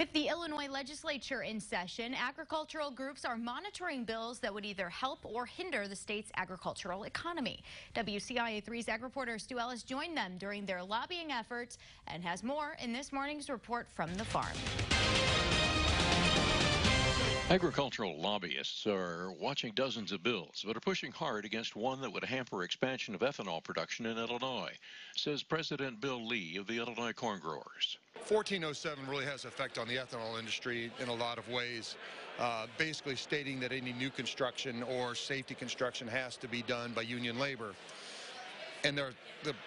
With the Illinois legislature in session, agricultural groups are monitoring bills that would either help or hinder the state's agricultural economy. WCIA3's ag reporter Stu Ellis joined them during their lobbying efforts and has more in this morning's report from the farm. Agricultural lobbyists are watching dozens of bills, but are pushing hard against one that would hamper expansion of ethanol production in Illinois, says President Bill Lee of the Illinois Corn Growers. 1407 really has effect on the ethanol industry in a lot of ways, uh, basically stating that any new construction or safety construction has to be done by union labor. And the,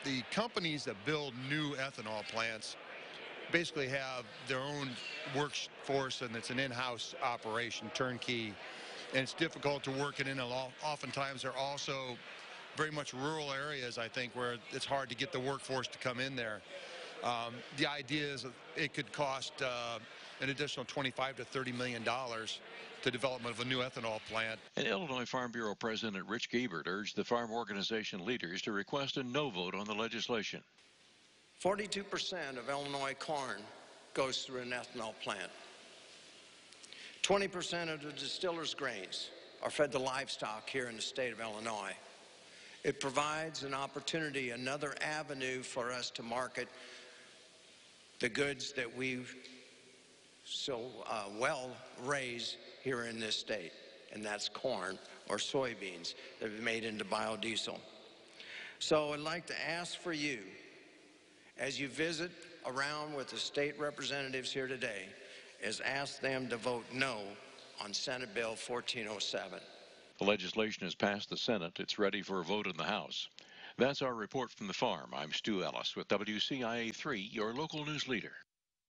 the companies that build new ethanol plants basically have their own workforce and it's an in-house operation, turnkey. And it's difficult to work it in. Oftentimes they're also very much rural areas, I think, where it's hard to get the workforce to come in there. Um, the idea is it could cost uh, an additional 25 to 30 million dollars to development of a new ethanol plant. And Illinois Farm Bureau President Rich Guebert urged the farm organization leaders to request a no vote on the legislation. 42% of Illinois corn goes through an ethanol plant. 20% of the distiller's grains are fed to livestock here in the state of Illinois. It provides an opportunity, another avenue for us to market the goods that we so uh, well raise here in this state, and that's corn or soybeans that are made into biodiesel. So I'd like to ask for you as you visit around with the state representatives here today is ask them to vote no on Senate Bill 1407. The legislation has passed the Senate. It's ready for a vote in the House. That's our report from the farm. I'm Stu Ellis with WCIA 3, your local news leader.